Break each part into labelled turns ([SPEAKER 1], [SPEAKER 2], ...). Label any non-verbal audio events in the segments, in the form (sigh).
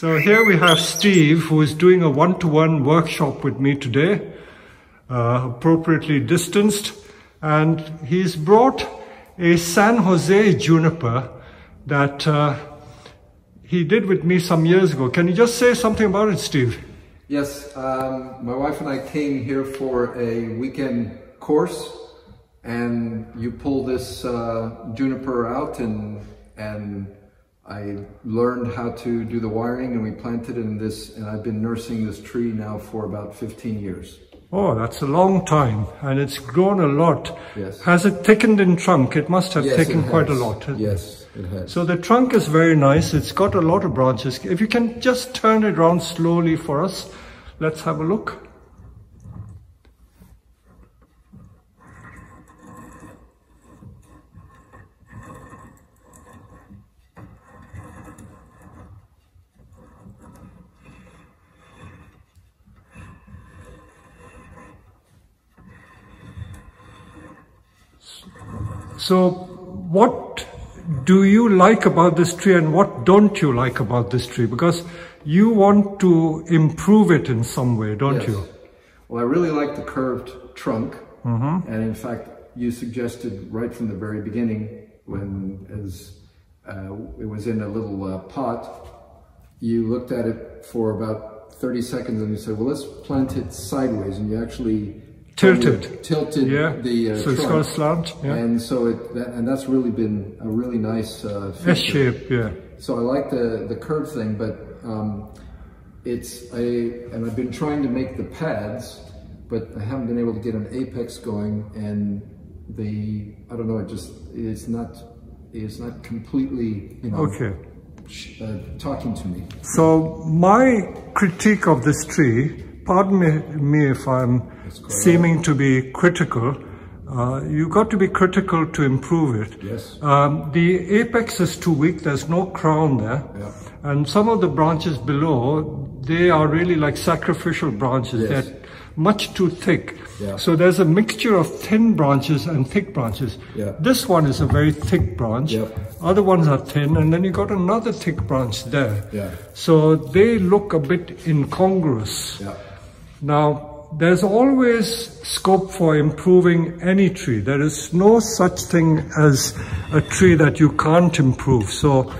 [SPEAKER 1] So here we have Steve who is doing a one-to-one workshop with me today, uh, appropriately distanced, and he's brought a San Jose juniper that uh, he did with me some years ago. Can you just say something about it, Steve?
[SPEAKER 2] Yes, um, my wife and I came here for a weekend course and you pull this uh, juniper out and and I learned how to do the wiring and we planted it in this and I've been nursing this tree now for about 15 years.
[SPEAKER 1] Oh, that's a long time and it's grown a lot.
[SPEAKER 2] Yes.
[SPEAKER 1] Has it thickened in trunk? It must have
[SPEAKER 2] Yes,
[SPEAKER 1] thickened quite a lot.
[SPEAKER 2] Yes, it has.
[SPEAKER 1] So the trunk is very nice. It's got a lot of branches. If you can just turn it around slowly for us, let's have a look. So what do you like about this tree and what don't you like about this tree? Because you want to improve it in some way, don't
[SPEAKER 2] Yes.
[SPEAKER 1] you?
[SPEAKER 2] Well, I really like the curved trunk.
[SPEAKER 1] Mm-hmm.
[SPEAKER 2] And in fact, you suggested right from the very beginning when as uh, it was in a little uh, pot, you looked at it for about 30 seconds and you said, well, let's plant it sideways. And you actually
[SPEAKER 1] Tilted.
[SPEAKER 2] tilted
[SPEAKER 1] Yeah.
[SPEAKER 2] the uh,
[SPEAKER 1] so it's got a slant. Yeah.
[SPEAKER 2] And so it, that, and that's really been a really nice uh.
[SPEAKER 1] S shape. Yeah.
[SPEAKER 2] So I like the the curve thing, but um, it's a and I've been trying to make the pads, but I haven't been able to get an apex going, and the I don't know, it just it's not it's not completely you know
[SPEAKER 1] Okay.
[SPEAKER 2] uh, talking to me.
[SPEAKER 1] So my critique of this tree, pardon me, me if I'm seeming to be critical, uh, you got to be critical to improve it.
[SPEAKER 2] Yes.
[SPEAKER 1] Um, the apex is too weak, there's no crown there.
[SPEAKER 2] Yeah.
[SPEAKER 1] And some of the branches below, they are really like sacrificial branches.
[SPEAKER 2] Yes.
[SPEAKER 1] They're much too thick.
[SPEAKER 2] Yeah.
[SPEAKER 1] So there's a mixture of thin branches and thick branches.
[SPEAKER 2] Yeah.
[SPEAKER 1] This one is a very thick branch.
[SPEAKER 2] Yep.
[SPEAKER 1] Other ones are thin, and then you got another thick branch there.
[SPEAKER 2] Yeah.
[SPEAKER 1] So they look a bit incongruous.
[SPEAKER 2] Yeah.
[SPEAKER 1] Now, there's always scope for improving any tree. There is no such thing as a tree that you can't improve. So,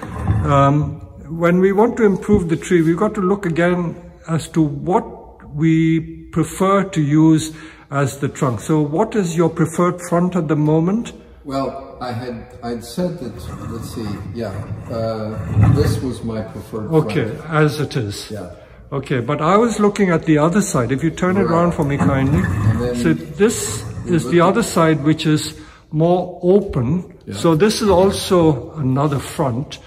[SPEAKER 1] um, when we want to improve the tree, we've got to look again as to what we prefer to use as the trunk. So, what is your preferred front at the moment?
[SPEAKER 2] Well, I had I'd said that. Let's see. Yeah, uh, this was my preferred. front.
[SPEAKER 1] Okay, as it is.
[SPEAKER 2] Yeah.
[SPEAKER 1] Okay, but I was looking at the other side. If you turn it around for me kindly. So this is the other side which is more open. So this is also another front.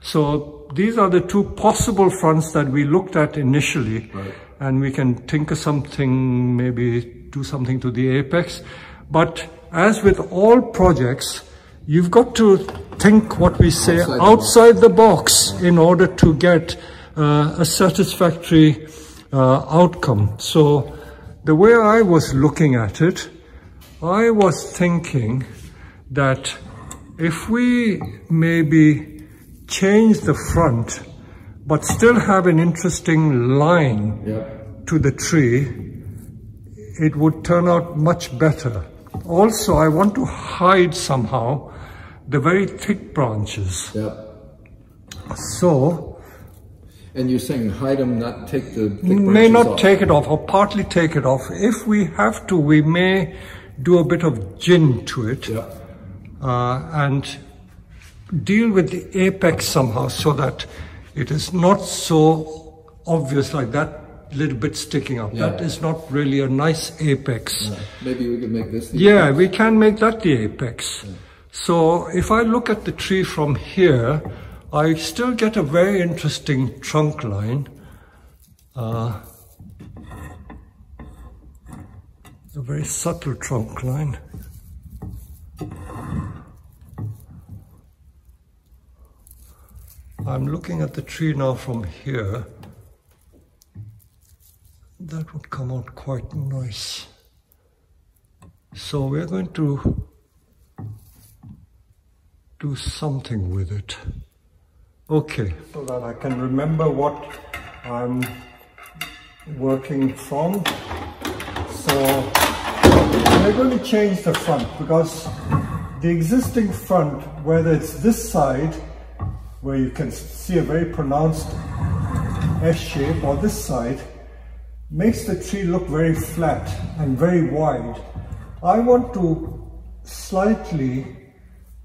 [SPEAKER 1] So these are the two possible fronts that we looked at initially.
[SPEAKER 2] Right.
[SPEAKER 1] And we can tinker something, maybe do something to the apex. But as with all projects, you've got to think what we say
[SPEAKER 2] Outside the
[SPEAKER 1] outside the box in order to get a satisfactory uh, outcome. So the way I was looking at it, I was thinking that if we maybe change the front, but still have an interesting line
[SPEAKER 2] Yeah.
[SPEAKER 1] to the tree, it would turn out much better. Also, I want to hide somehow the very thick branches.
[SPEAKER 2] Yeah.
[SPEAKER 1] So,
[SPEAKER 2] And you're saying hide them, not take the thick
[SPEAKER 1] may not
[SPEAKER 2] off.
[SPEAKER 1] take it off or partly take it off. If we have to, we may do a bit of jin to it
[SPEAKER 2] Yeah.
[SPEAKER 1] uh, and deal with the apex somehow so that it is not so obvious like that little bit sticking up.
[SPEAKER 2] Yeah.
[SPEAKER 1] That is not really a nice apex.
[SPEAKER 2] Maybe we can make this. The
[SPEAKER 1] Yeah, we can make that the apex. So if I look at the tree from here, I still get a very interesting trunk line. Uh, a very subtle trunk line. I'm looking at the tree now from here. That would come out quite nice. So we're going to do something with it. Okay, so that I can remember what I'm working from. So we're going to change the front because the existing front, whether it's this side, where you can see a very pronounced S shape, or this side, makes the tree look very flat and very wide. I want to slightly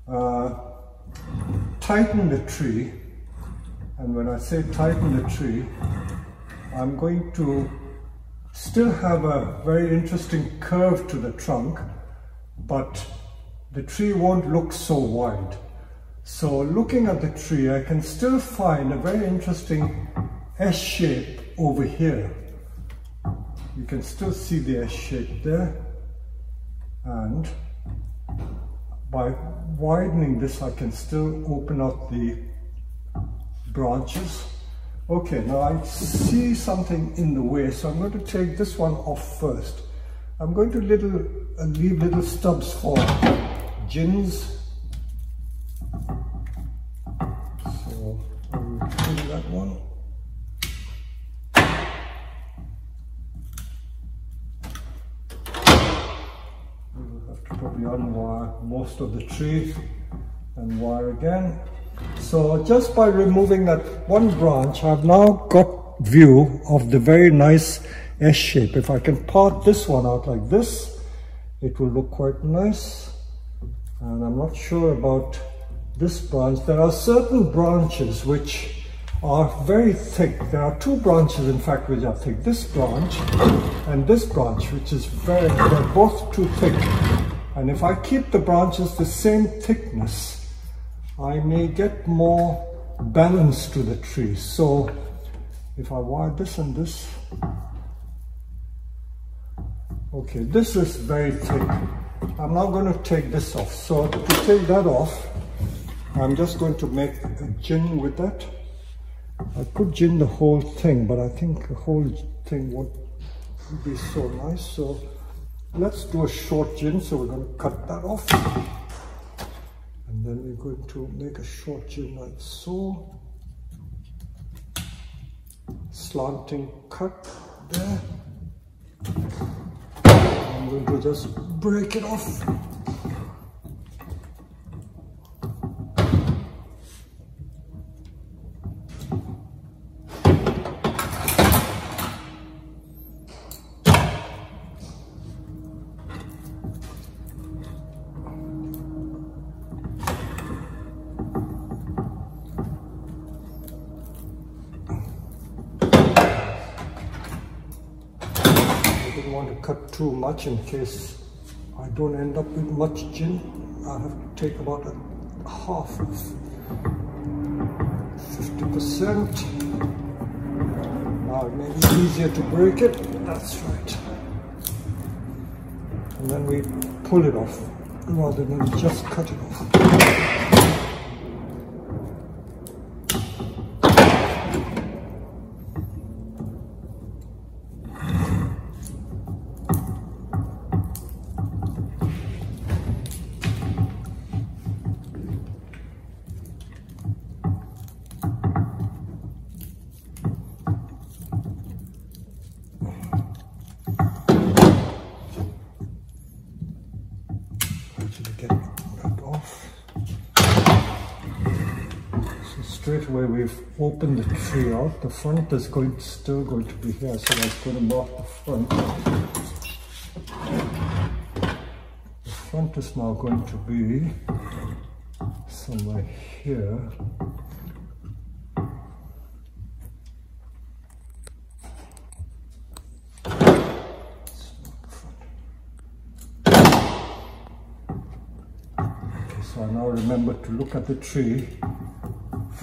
[SPEAKER 1] uh, tighten the tree, and when I say tighten the tree, I'm going to still have a very interesting curve to the trunk, but the tree won't look so wide. So looking at the tree, I can still find a very interesting S shape over here. You can still see the S shape there. And by widening this, I can still open up the branches. Okay, now I see something in the way, so I'm going to take this one off first. I'm going to little uh, leave little stubs for jins. So I will do that one. We will have to probably unwire most of the tree and wire again. So just by removing that one branch, I've now got view of the very nice S shape. If I can part this one out like this, it will look quite nice and I'm not sure about this branch. There are certain branches which are very thick. There are two branches in fact which are thick. This branch and this branch which is very, they're both too thick. And if I keep the branches the same thickness, I may get more balance to the tree. So if I wire this and this, okay, this is very thick. I'm now going to take this off. So to take that off, I'm just going to make a jin with that. I could jin the whole thing, but I think the whole thing won't be so nice. So let's do a short jin. So we're going to cut that off. And then we're going to make a short jin like so. Slanting cut there. I'm going to just break it off. Cut too much in case I don't end up with much jin. I have to take about a half of 50%. Now it may be easier to break it. That's right. And then we pull it off rather than just cut it off. We've the tree out. The front is going still going to be here, so I'm going to mark the front. The front is now going to be somewhere here. Okay, so I now remember to look at the tree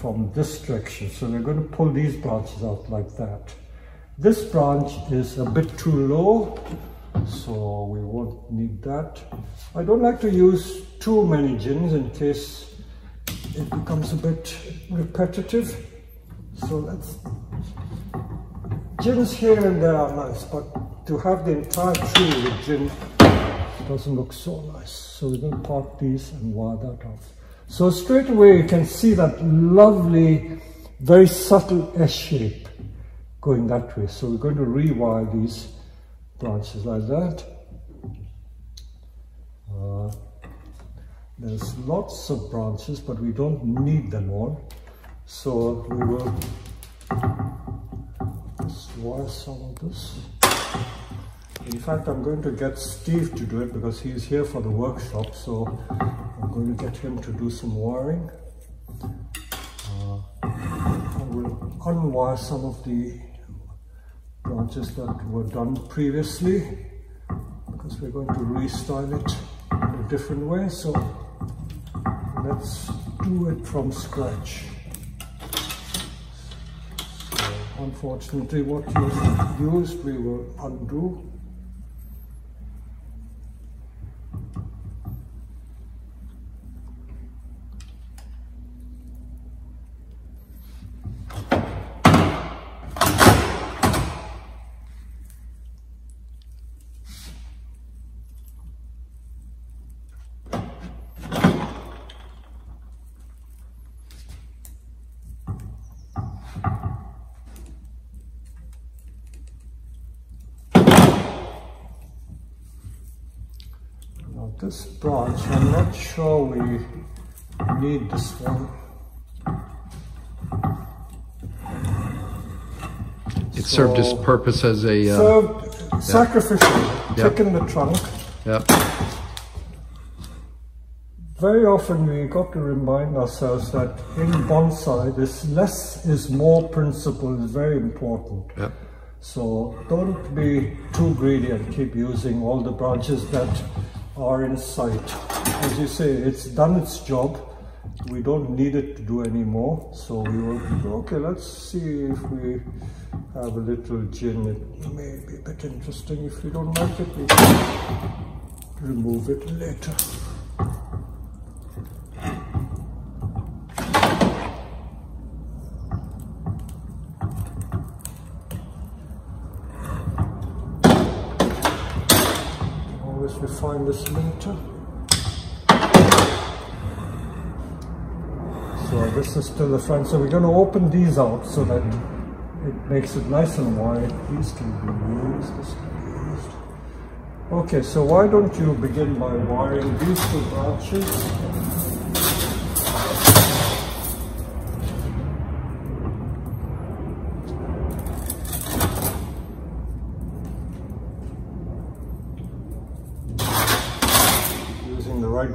[SPEAKER 1] from this direction. So we're going to pull these branches out like that. This branch is a bit too low, so we won't need that. I don't like to use too many jins in case it becomes a bit repetitive. So let's, jins here and there are nice, but to have the entire tree with jin doesn't look so nice. So we're going to part these and wire that off. So straight away you can see that lovely, very subtle S shape going that way. So we're going to rewire these branches like that. Uh, there's lots of branches, but we don't need them all. So we will just wire some of this. In fact, I'm going to get Steve to do it because he's here for the workshop. So I'm going to get him to do some wiring. Uh, I will unwire some of the branches that were done previously because we're going to restyle it in a different way. So let's do it from scratch. Unfortunately, what you used we will undo. This branch, I'm not sure we need this one.
[SPEAKER 2] It so served its purpose as a...
[SPEAKER 1] Uh, served yeah. sacrificial, yep. thicken the trunk.
[SPEAKER 2] Yep.
[SPEAKER 1] Very often we got to remind ourselves that in bonsai, this less is more principle is very important.
[SPEAKER 2] Yep.
[SPEAKER 1] So don't be too greedy and keep using all the branches that are in sight. As you say, it's done its job. We don't need it to do any more. So we will, okay, let's see if we have a little jin. It may be a bit interesting. If you don't like it, we can remove it later. Refine this later. So this is still the front. So we're going to open these out so that it makes it nice and wide. These can be used, this can be used. Okay, so why don't you begin by wiring these two branches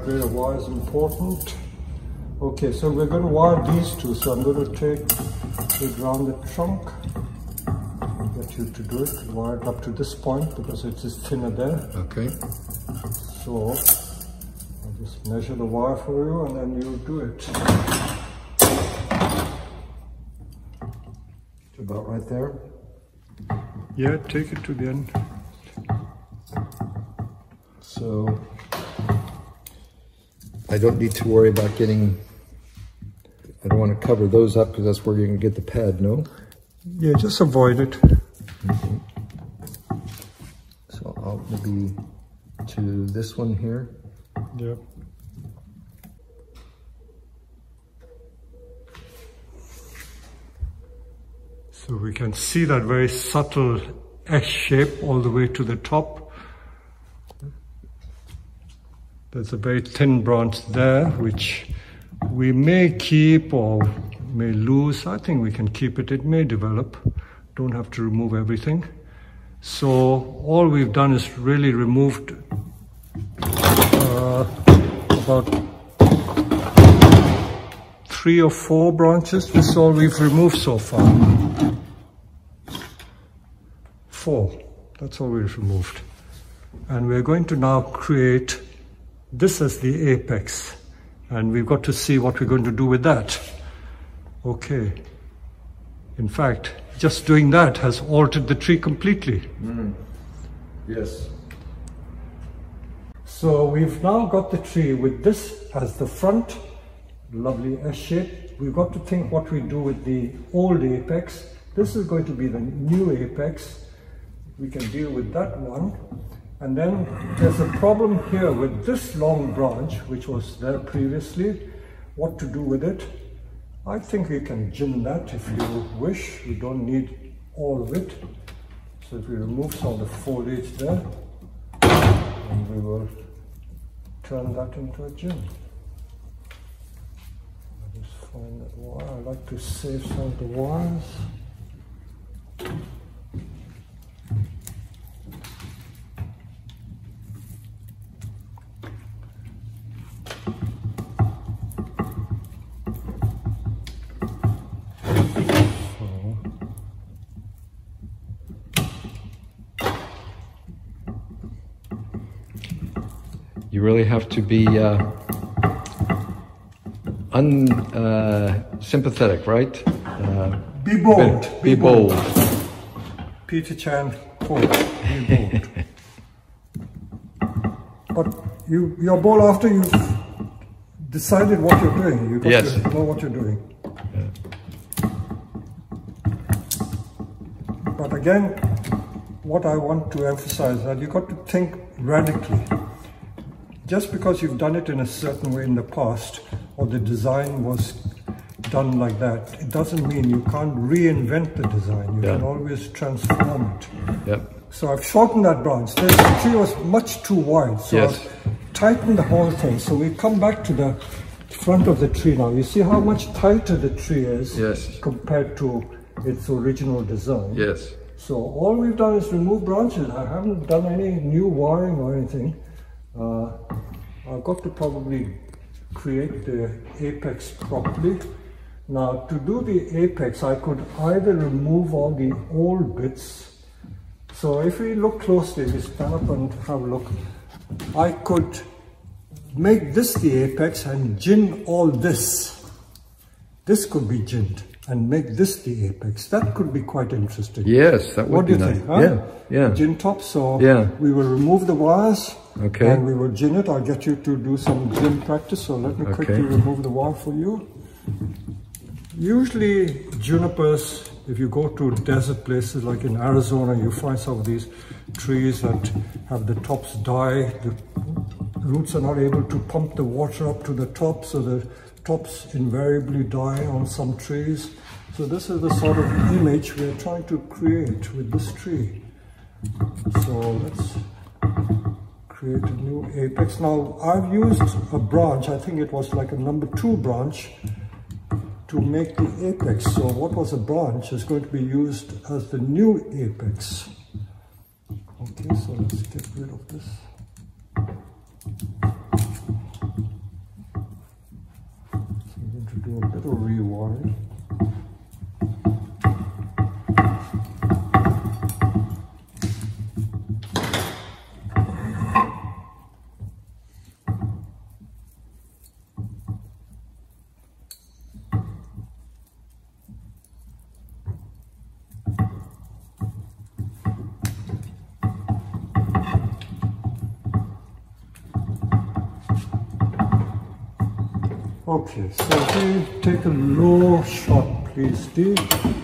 [SPEAKER 1] right grade of wire is important. Okay, so we're going to wire these two. So I'm going to take it around the trunk. I'll get you to do it. Wire it up to this point because it is thinner there.
[SPEAKER 2] Okay.
[SPEAKER 1] So I'll just measure the wire for you and then you do it.
[SPEAKER 2] It's about right there.
[SPEAKER 1] Yeah, take it to the end.
[SPEAKER 2] So I don't need to worry about getting, I don't want to cover those up because that's where you're going to get the pad, no?
[SPEAKER 1] Yeah, just avoid it.
[SPEAKER 2] Mm -hmm. So I'll maybe to this one here.
[SPEAKER 1] Yep. So we can see that very subtle S shape all the way to the top. There's a very thin branch there, which we may keep or may lose. I think we can keep it. It may develop. Don't have to remove everything. So all we've done is really removed uh, about three or four branches. This is all we've removed so far. Four. That's all we've removed. And we're going to now create this is the apex and we've got to see what we're going to do with that. Okay. In fact, just doing that has altered the tree completely.
[SPEAKER 2] Mm. Yes.
[SPEAKER 1] So we've now got the tree with this as the front, lovely S shape. We've got to think what we do with the old apex. This is going to be the new apex. We can deal with that one. And then there's a problem here with this long branch, which was there previously. what to do with it. I think we can jin that if you wish. We don't need all of it. So if we remove some of the foliage there, and we will turn that into a jin. I just find that wire. I like to save some of the wires.
[SPEAKER 2] Really have to be uh, unsympathetic, uh, right? Uh,
[SPEAKER 1] be bold.
[SPEAKER 2] Be, be bold.
[SPEAKER 1] bold. Peter Chan quote, be bold. but you, you're bold after you've decided what you're doing. You've got
[SPEAKER 2] yes.
[SPEAKER 1] to know what you're doing. Yeah. But again, what I want to emphasize that you've got to think radically just because you've done it in a certain way in the past or the design was done like that, it doesn't mean you can't reinvent the design. You yeah. can always transform it.
[SPEAKER 2] Yep.
[SPEAKER 1] So I've shortened that branch. The tree was much too wide. So
[SPEAKER 2] yes.
[SPEAKER 1] I've tightened the whole thing. So we come back to the front of the tree now. You see how much tighter the tree is
[SPEAKER 2] yes.
[SPEAKER 1] compared to its original design.
[SPEAKER 2] Yes.
[SPEAKER 1] So all we've done is remove branches. I haven't done any new wiring or anything. Uh, I've got to probably create the apex properly. Now to do the apex I could either remove all the old bits. So if we look closely, we stand up and have a look. I could make this the apex and jin all this. This could be jinned and make this the apex. That could be quite interesting.
[SPEAKER 2] Yes, that would
[SPEAKER 1] what
[SPEAKER 2] be
[SPEAKER 1] do you
[SPEAKER 2] nice.
[SPEAKER 1] Think, huh?
[SPEAKER 2] Yeah, yeah.
[SPEAKER 1] Jin top, so
[SPEAKER 2] yeah.
[SPEAKER 1] we will remove the wires
[SPEAKER 2] okay.
[SPEAKER 1] and we will jin it. I'll get you to do some jin practice, so let me
[SPEAKER 2] okay.
[SPEAKER 1] quickly remove the wire for you. Usually junipers, if you go to desert places like in Arizona, you find some of these trees that have the tops die, the roots are not able to pump the water up to the top, so the tops invariably die on some trees. So this is the sort of image we're trying to create with this tree. So let's create a new apex. Now I've used a branch, I think it was like a number two branch to make the apex. So what was a branch is going to be used as the new apex. Okay, so let's get rid of this. Do a bit of Okay, so we take a low shot, please, Steve.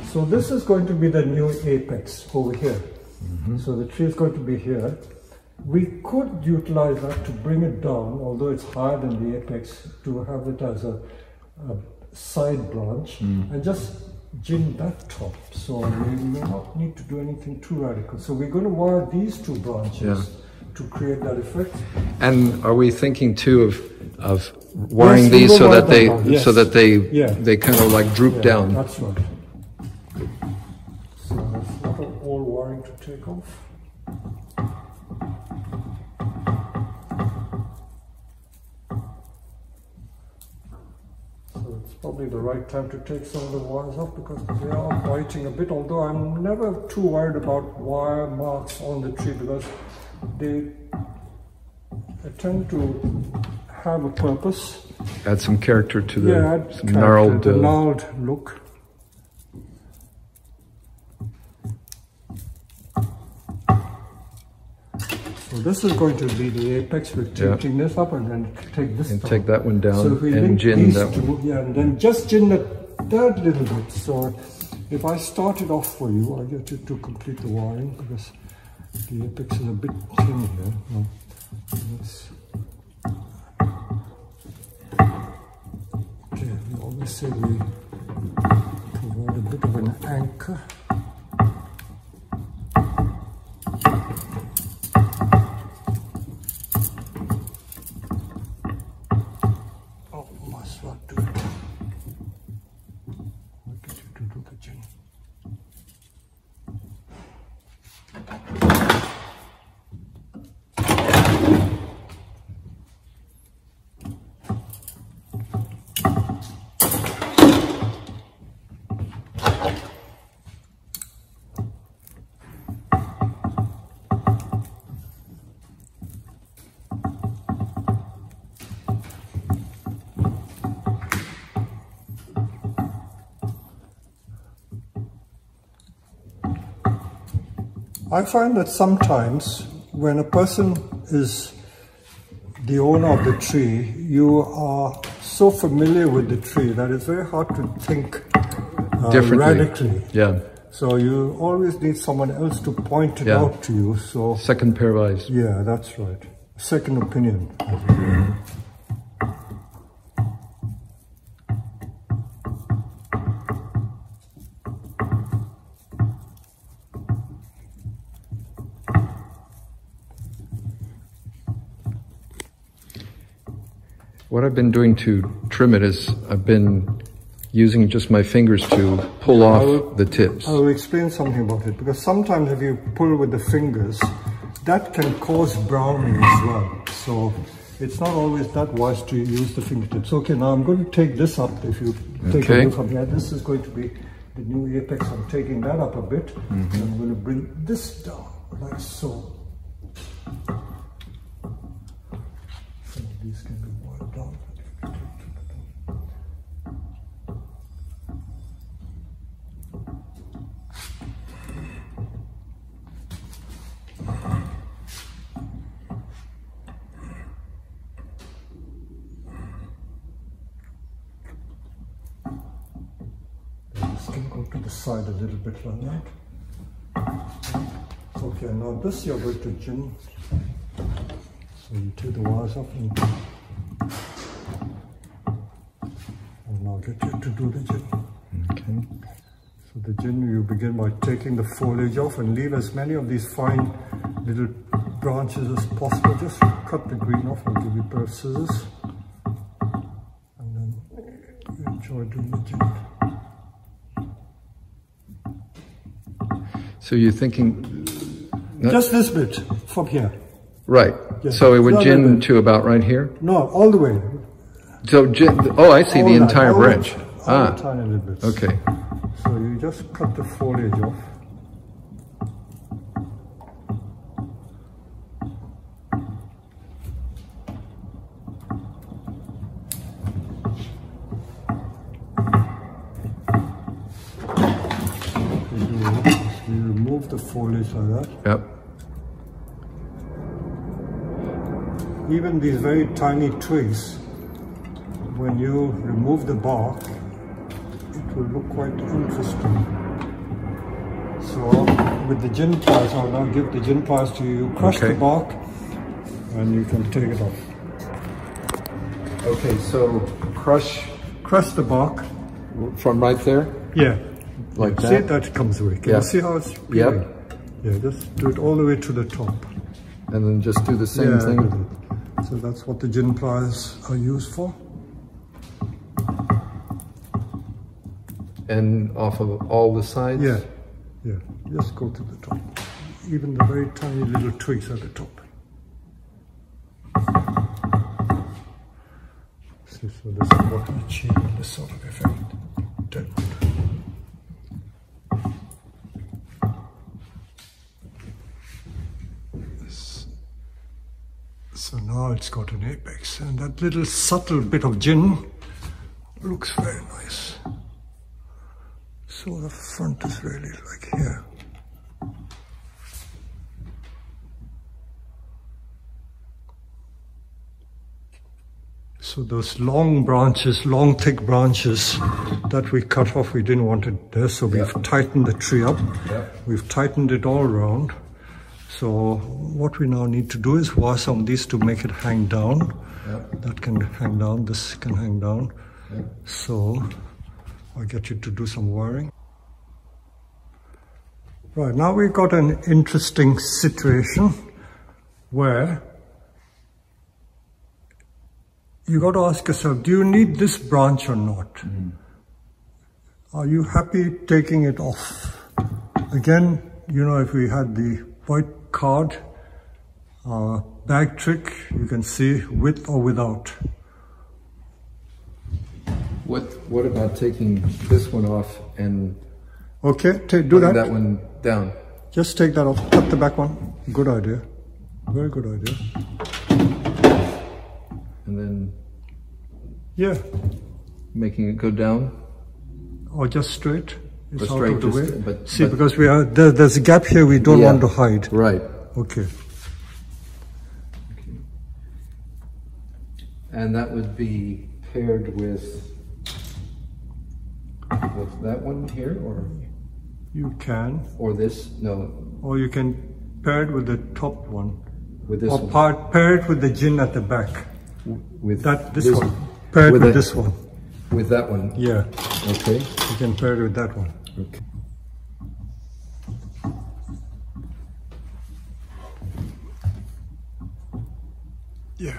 [SPEAKER 1] So this is going to be the new apex over here. Mm -hmm. So the tree is going to be here. We could utilize that to bring it down, although it's higher than the apex, to have it as a, a side branch mm. and just jin that top. So we may not need to do anything too radical. So we're going to wire these two branches yeah. To create that effect.
[SPEAKER 2] And are we thinking too of of wiring yes, these so that they yes. so that they yeah. they kind of like droop
[SPEAKER 1] yeah,
[SPEAKER 2] down.
[SPEAKER 1] That's right. So that's not all wiring to take off. So it's probably the right time to take some of the wires off because they are biting a bit. Although I'm never too worried about wire marks on the tree because they, tend to have a purpose.
[SPEAKER 2] Add some character to the
[SPEAKER 1] yeah,
[SPEAKER 2] gnarled,
[SPEAKER 1] uh, gnarled look. So this is going to be the apex. We're tilting yeah. this up and then take this
[SPEAKER 2] and
[SPEAKER 1] down.
[SPEAKER 2] take that one down
[SPEAKER 1] so we
[SPEAKER 2] and jin that
[SPEAKER 1] two, Yeah, and then just jin the third little bit. So if I start it off for you, I'll get you to complete the wiring because the apex is a bit thin here. let's okay we always say we provide a bit of an anchor. I find that sometimes when a person is the owner of the tree, you are so familiar with the tree that it's very hard to think uh,
[SPEAKER 2] Differently.
[SPEAKER 1] radically.
[SPEAKER 2] Yeah.
[SPEAKER 1] So you always need someone else to point it
[SPEAKER 2] Yeah.
[SPEAKER 1] out to you. So
[SPEAKER 2] Second pair of eyes.
[SPEAKER 1] yeah, that's right. Second opinion.
[SPEAKER 2] I've been doing to trim it is I've been using just my fingers to pull off
[SPEAKER 1] will-
[SPEAKER 2] the tips.
[SPEAKER 1] I will explain something about it because sometimes if you pull with the fingers, that can cause browning as well. So it's not always that wise to use the fingertips. Okay, now I'm going to take this up. If you take
[SPEAKER 2] Okay.
[SPEAKER 1] a look from here, this is going to be the new apex. I'm taking that up a bit. Mm-hmm. And I'm going to bring this down like so. Some of these can be boiled down. This can go to the side a little bit like that. Okay, now this you're going to jin. So you take the wires off and and now get you to do the jin.
[SPEAKER 2] Okay.
[SPEAKER 1] So the jin you begin by taking the foliage off and leave as many of these fine little branches as possible. Just cut the green off. I'll give you a pair of scissors. And then you enjoy doing the jin.
[SPEAKER 2] So you're thinking, That-
[SPEAKER 1] Just this bit from here.
[SPEAKER 2] right.
[SPEAKER 1] Yeah.
[SPEAKER 2] So it would
[SPEAKER 1] No, jin
[SPEAKER 2] to about right here?
[SPEAKER 1] No, all the way.
[SPEAKER 2] So jin, oh, I see
[SPEAKER 1] All
[SPEAKER 2] the entire
[SPEAKER 1] all
[SPEAKER 2] branch. Ah,
[SPEAKER 1] the tiny little bits.
[SPEAKER 2] okay.
[SPEAKER 1] So you just cut the foliage off. You do this, you remove the foliage like that.
[SPEAKER 2] Yep.
[SPEAKER 1] Even these very tiny twigs, when you remove the bark, it will look quite interesting. So with the jin pliers, I'll now give the jin pliers to you. Crush the bark and you can take it off.
[SPEAKER 2] Okay, so crush
[SPEAKER 1] Crush the bark.
[SPEAKER 2] from right there?
[SPEAKER 1] Yeah.
[SPEAKER 2] Like
[SPEAKER 1] See
[SPEAKER 2] that?
[SPEAKER 1] that comes away. Can
[SPEAKER 2] Yeah.
[SPEAKER 1] you see how it's peeling? Yep. Yeah, just do it all the way to the top.
[SPEAKER 2] And then just do the same
[SPEAKER 1] yeah,
[SPEAKER 2] thing?
[SPEAKER 1] So that's what the jin pliers are used for.
[SPEAKER 2] And off of all the sides?
[SPEAKER 1] Yeah, yeah. Just go to the top. Even the very tiny little twigs at the top. See, so this is what we achieve in this sort of effect. Dead. This- So now it's got an apex, and that little subtle bit of jin looks very nice. So the front is really like here. So those long branches, long thick branches that we cut off, we didn't want it there, so we've tightened the tree up.
[SPEAKER 2] Yeah.
[SPEAKER 1] We've tightened it all around. So what we now need to do is wire some of these to make it hang down. That can hang down, this can hang down. So I'll get you to do some wiring. Right, now we've got an interesting situation where you got to ask yourself, do you need this branch or not? Mm. Are you happy taking it off? Again, you know, if we had the white card, uh, bag trick, you can see with or without.
[SPEAKER 2] What What about taking this one off and
[SPEAKER 1] okay, do that.
[SPEAKER 2] that one down?
[SPEAKER 1] Just take that off. Cut the back one. Good idea. Very good idea.
[SPEAKER 2] And then
[SPEAKER 1] yeah,
[SPEAKER 2] making it go down
[SPEAKER 1] or just straight.
[SPEAKER 2] It's out of the way.
[SPEAKER 1] But, See, but because we are there, there's a gap here we don't yeah, want to hide.
[SPEAKER 2] Right.
[SPEAKER 1] Okay.
[SPEAKER 2] okay. And that would be paired with with that one here, or
[SPEAKER 1] you can,
[SPEAKER 2] or this? No.
[SPEAKER 1] Or you can pair it with the top one.
[SPEAKER 2] With this
[SPEAKER 1] or
[SPEAKER 2] one.
[SPEAKER 1] Part, pair it with the jin at the back.
[SPEAKER 2] With
[SPEAKER 1] that this, this one. Pair it with, with this one.
[SPEAKER 2] With that one?
[SPEAKER 1] Yeah.
[SPEAKER 2] Okay.
[SPEAKER 1] You can pair it with that one.
[SPEAKER 2] Okay.
[SPEAKER 1] Yeah.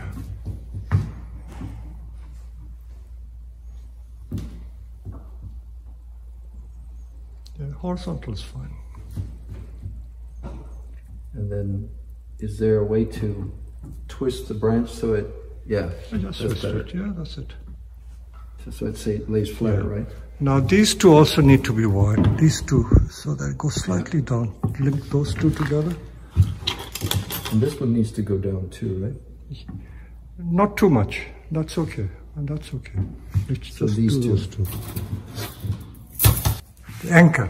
[SPEAKER 1] Yeah, horizontal is fine.
[SPEAKER 2] And then, is there a way to twist the branch so it, yeah,
[SPEAKER 1] just twist it, yeah, that's it.
[SPEAKER 2] So it lays flatter, yeah. right?
[SPEAKER 1] Now these two also need to be wired, these two, so that it goes slightly down. Link those two together.
[SPEAKER 2] And this one needs to go down too, right?
[SPEAKER 1] Not too much, that's okay, and that's okay.
[SPEAKER 2] Let's so these two. two.
[SPEAKER 1] The anchor.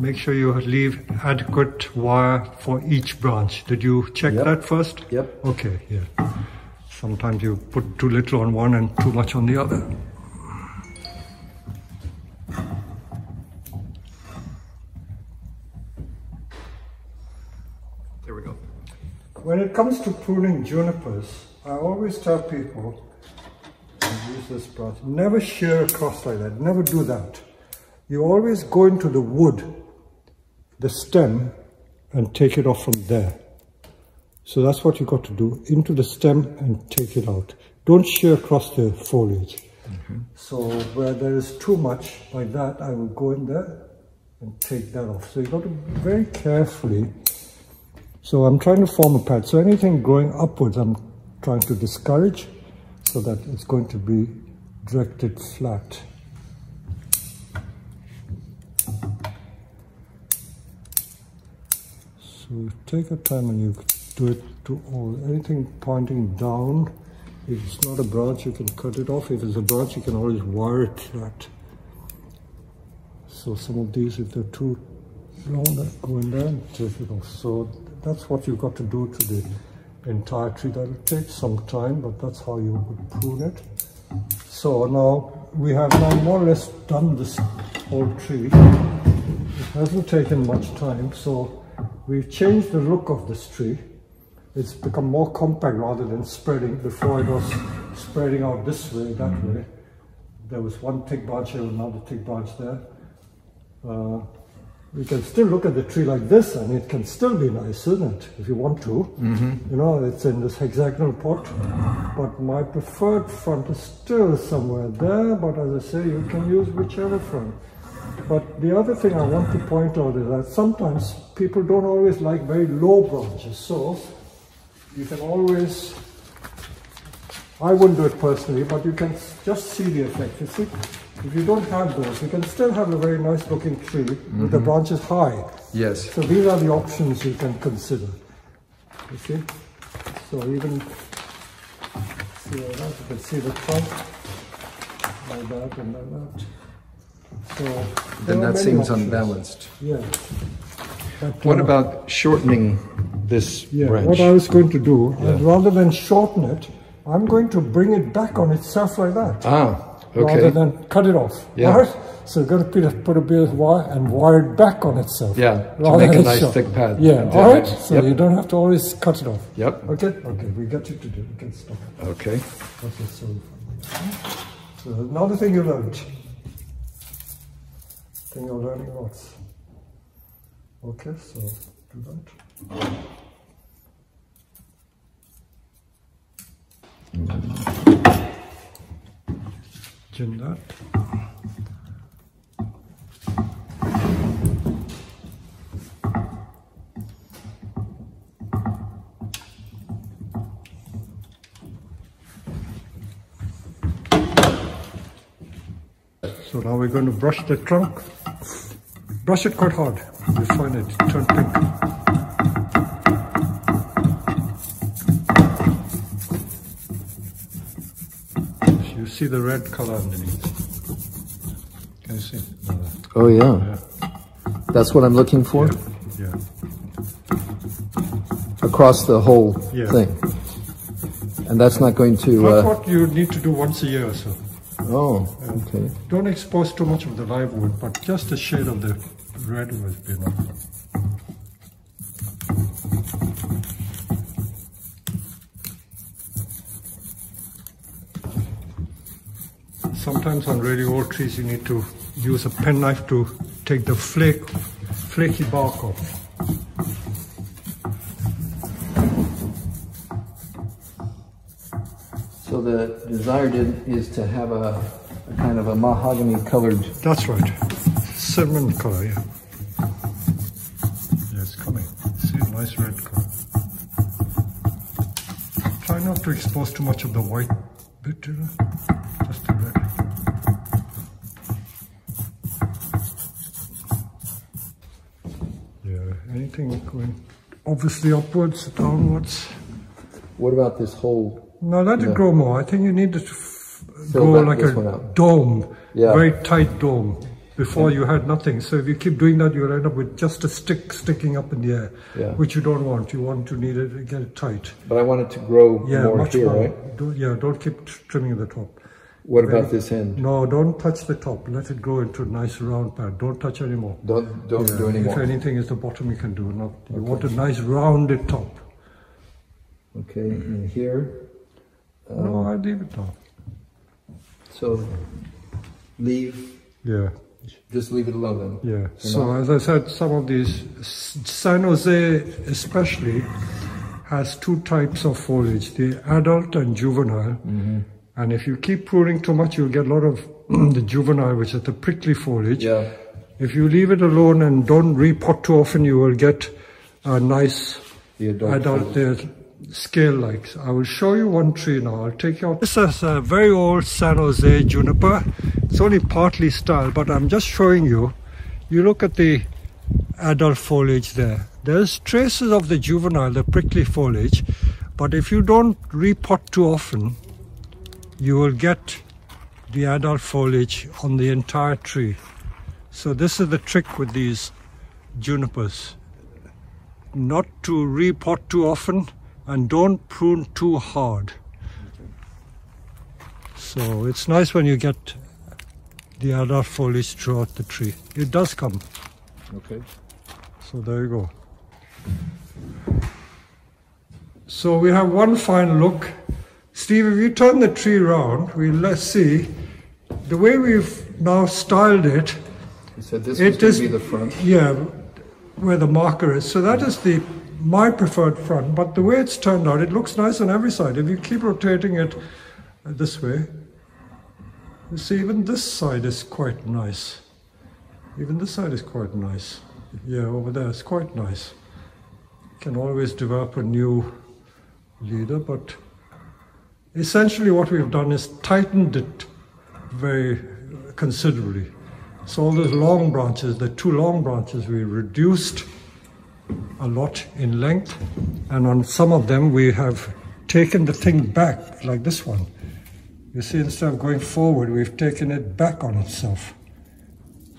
[SPEAKER 1] Make sure you leave adequate wire for each branch. Did you check
[SPEAKER 2] yep.
[SPEAKER 1] that first?
[SPEAKER 2] Yep.
[SPEAKER 1] Okay, yeah. Sometimes you put too little on one and too much on the other. When it comes to pruning junipers, I always tell people, use this brush, never shear across like that, never do that. You always go into the wood, the stem, and take it off from there. So that's what you got to do, into the stem and take it out. Don't shear across the foliage. Mm -hmm. So where there is too much like that, I will go in there and take that off. So you got to very carefully. So I'm trying to form a pad. So anything growing upwards, I'm trying to discourage so that it's going to be directed flat. So take your time and you do it to all. Anything pointing down, if it's not a branch, you can cut it off. If it's a branch, you can always wire it flat. So some of these, if they're too long, go in there and take it off. So that's what you've got to do to the entire tree. That'll take some time, but that's how you would prune it. So now we have now more or less done this whole tree. It hasn't taken much time, so we've changed the look of this tree it's become more compact rather than spreading. Before it was spreading out this way, that way. There was one thick branch here, another thick branch there. Uh, we can still look at the tree like this and it can still be nice, isn't it? If you want to.
[SPEAKER 2] Mm -hmm.
[SPEAKER 1] You know, it's in this hexagonal pot. But my preferred front is still somewhere there. But as I say, you can use whichever front. But the other thing I want to point out is that sometimes people don't always like very low branches. So you can always, I wouldn't do it personally, but you can just see the effect. You see, if you don't have those, you can still have a very nice looking tree mm -hmm. with the mm-hmm. branches high.
[SPEAKER 2] Yes.
[SPEAKER 1] So these are the options you can consider. You see? So even, see that, you can see the trunk, like that and like that. So
[SPEAKER 2] then that seems options. unbalanced.
[SPEAKER 1] Yeah.
[SPEAKER 2] But, what uh, about shortening this
[SPEAKER 1] yeah,
[SPEAKER 2] branch?
[SPEAKER 1] What I was going to do, yeah. rather than shorten it, I'm going to bring it back on itself like that.
[SPEAKER 2] Ah, okay.
[SPEAKER 1] Rather than cut it off.
[SPEAKER 2] Yeah. Right?
[SPEAKER 1] So you've got to put a, put a bit of wire and wire it back on itself.
[SPEAKER 2] Yeah, to make a nice short. thick pad.
[SPEAKER 1] Yeah, all right? So yep. you don't have to always cut it off.
[SPEAKER 2] Yep.
[SPEAKER 1] Okay? Okay, we got you to do We can stop.
[SPEAKER 2] Okay.
[SPEAKER 1] Okay, so So another thing you learned. Thing you're learning lots. Okay, so do that. Jin So now we're going to brush the trunk. Brush it quite hard. You find it turn pink. You see the red color underneath. Can you see?
[SPEAKER 2] Oh yeah,
[SPEAKER 1] Yeah,
[SPEAKER 2] that's what I'm looking for
[SPEAKER 1] yeah.
[SPEAKER 2] across the whole
[SPEAKER 1] Yeah.
[SPEAKER 2] thing. And that's not going to.
[SPEAKER 1] That's
[SPEAKER 2] Uh,
[SPEAKER 1] what you need to do once a year or so.
[SPEAKER 2] oh, okay.
[SPEAKER 1] Don't expose too much of the live wood, but just a shade of the red would be enough. Sometimes on really old trees you need to use a penknife to take the flake, flaky bark off.
[SPEAKER 2] So the desire did, is to have a, a kind of a mahogany colored.
[SPEAKER 1] That's right. Cinnamon color, yeah. Yeah, it's coming. See, a nice red color. Try not to expose too much of the white bit, you know? Anything going obviously upwards, downwards.
[SPEAKER 2] What about this whole?
[SPEAKER 1] No, let it grow more. I think you need to go like a dome,
[SPEAKER 2] Yeah.
[SPEAKER 1] very tight dome. Before you had nothing. So if you keep doing that, you'll end up with just a stick sticking up in the air,
[SPEAKER 2] Yeah.
[SPEAKER 1] which you don't want. You want to need it to get it tight.
[SPEAKER 2] But I want it to grow
[SPEAKER 1] Yeah,
[SPEAKER 2] more
[SPEAKER 1] much
[SPEAKER 2] here,
[SPEAKER 1] more.
[SPEAKER 2] right?
[SPEAKER 1] Don't, yeah, don't keep trimming the top.
[SPEAKER 2] What about this end?
[SPEAKER 1] No, don't touch the top. Let it grow into a nice round pad. Don't touch anymore.
[SPEAKER 2] Don't don't do any
[SPEAKER 1] If anything, is the bottom you can do. Not you want a nice rounded top.
[SPEAKER 2] Okay, and here.
[SPEAKER 1] no, I leave it now.
[SPEAKER 2] So leave.
[SPEAKER 1] Yeah.
[SPEAKER 2] Just leave it alone then.
[SPEAKER 1] Yeah.
[SPEAKER 2] For
[SPEAKER 1] So
[SPEAKER 2] now.
[SPEAKER 1] as I said, some of these, San Jose especially, has two types of foliage: the adult and juvenile.
[SPEAKER 2] Mm-hmm.
[SPEAKER 1] And if you keep pruning too much, you'll get a lot of (clears throat) the juvenile, which is the prickly foliage.
[SPEAKER 2] Yeah.
[SPEAKER 1] If you leave it alone and don't repot too often, you will get a nice
[SPEAKER 2] The adult
[SPEAKER 1] adult there, scale-like. I will show you one tree now. I'll take you out. This is a very old San Jose juniper. It's only partly styled, but I'm just showing you. You look at the adult foliage there. There's traces of the juvenile, the prickly foliage, but if you don't repot too often, you will get the adult foliage on the entire tree. So this is the trick with these junipers. Not to repot too often and don't prune too hard. So it's nice when you get the adult foliage throughout the tree. It does come.
[SPEAKER 2] Okay.
[SPEAKER 1] So there you go. So we have one final look. Steve, if you turn the tree around, we let's see the way we've now styled it.
[SPEAKER 2] You said this
[SPEAKER 1] It is-
[SPEAKER 2] be the front.
[SPEAKER 1] Yeah, where the marker is. So that is the my preferred front. But the way it's turned out, it looks nice on every side. If you keep rotating it this way, you see even this side is quite nice. Even this side is quite nice. Yeah, over there it's quite nice. You Can always develop a new leader, but essentially what we've done is tightened it very considerably. So all those long branches, the two long branches, we reduced a lot in length, and on some of them we have taken the thing back, like this one. You see, instead of going forward, we've taken it back on itself.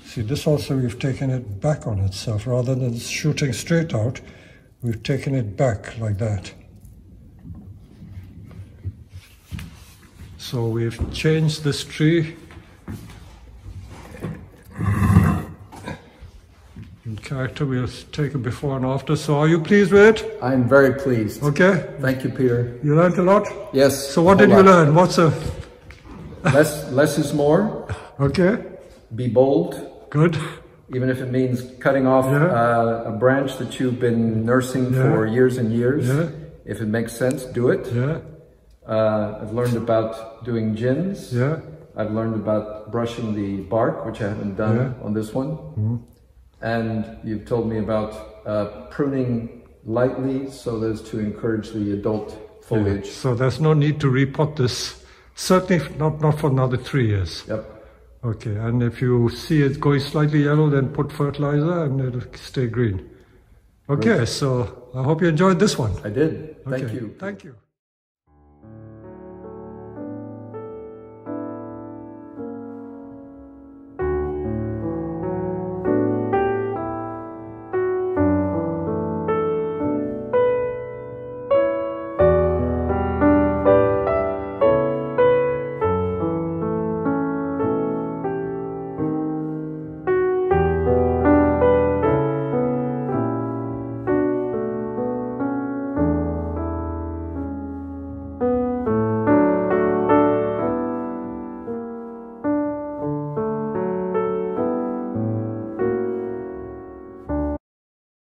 [SPEAKER 1] See, this also we've taken it back on itself. Rather than shooting straight out, we've taken it back like that. So we've changed this tree. In character, we'll take a before and after. So are you pleased with it?
[SPEAKER 2] I'm very pleased.
[SPEAKER 1] Okay.
[SPEAKER 2] Thank you, Peter.
[SPEAKER 1] You learned a lot?
[SPEAKER 2] Yes.
[SPEAKER 1] So what did you learn? What's a
[SPEAKER 2] less less is more.
[SPEAKER 1] Okay,
[SPEAKER 2] Be bold,
[SPEAKER 1] good.
[SPEAKER 2] even if it means cutting off
[SPEAKER 1] Yeah.
[SPEAKER 2] uh, a branch that you've been nursing
[SPEAKER 1] Yeah.
[SPEAKER 2] for years and years.
[SPEAKER 1] Yeah.
[SPEAKER 2] If it makes sense, do it.
[SPEAKER 1] Yeah,
[SPEAKER 2] Uh, I've learned about doing jins.
[SPEAKER 1] yeah,
[SPEAKER 2] I've learned about brushing the bark, which I haven't done
[SPEAKER 1] Yeah.
[SPEAKER 2] on this one. And you've told me about uh, pruning lightly so as to encourage the adult foliage.
[SPEAKER 1] So there's no need to repot this. Certainly not, not for another three years.
[SPEAKER 2] Yep.
[SPEAKER 1] Okay, and if you see it going slightly yellow, then put fertilizer and it'll stay green. Okay, so I hope you enjoyed this one.
[SPEAKER 2] I did. Thank you.
[SPEAKER 1] Thank you.